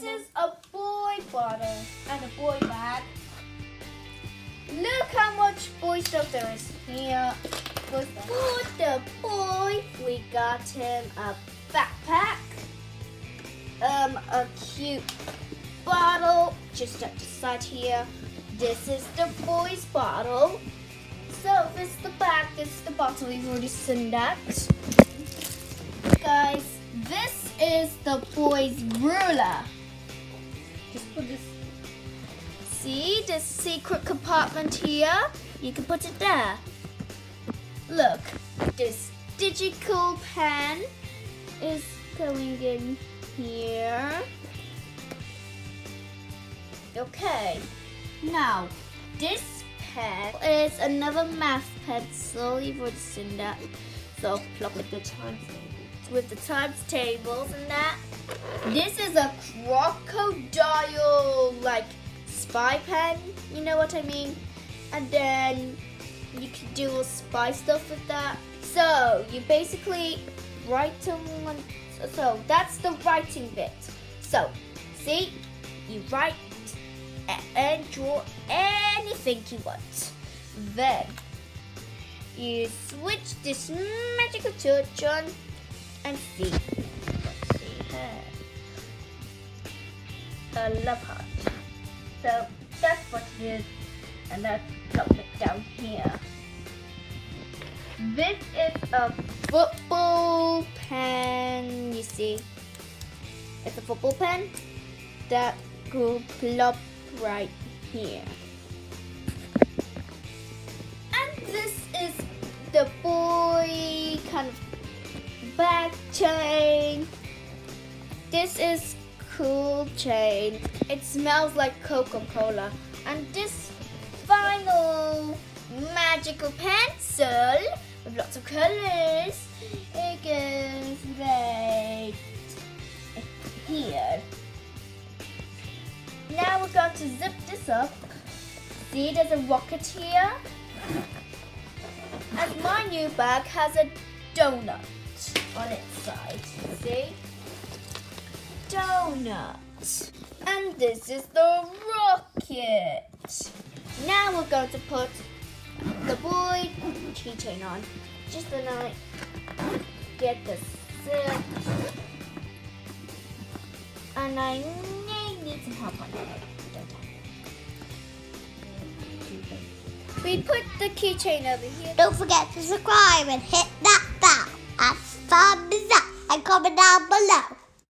This is a boy bottle and a boy bag. Look how much boy stuff there is here. For the boy, we got him a backpack, um, a cute bottle just up the side here. This is the boy's bottle. So this is the bag, this is the bottle. We've already seen that. Guys, this is the boy's ruler. Put this. See this secret compartment here? You can put it there. Look, this digital pen is going in here. Okay, now this pen is another math pencil. You've already seen that. So plug with the times. With the times tables and that. This is a crocodile like spy pen. You know what I mean? And then you can do all spy stuff with that. So you basically write them. So that's the writing bit. So see, you write and draw anything you want. Then you switch this magical torch on and see. Her. A love heart. So that's what it is. And let's plop it down here. This is a football pen, you see. It's a football pen that will plop right here. And this is the boy kind of back chain. This is cool chain. It smells like Coca-Cola. And this final magical pencil with lots of colors. It goes right here. Now we're going to zip this up. See, there's a rocket here. And my new bag has a donut on its side. See? Donut. And this is the rocket. Now we're going to put the boy keychain on. Just then I get the zip. And I may need some help on that. We put the keychain over here. Don't forget to subscribe and hit that bell and thumbs up and comment down below.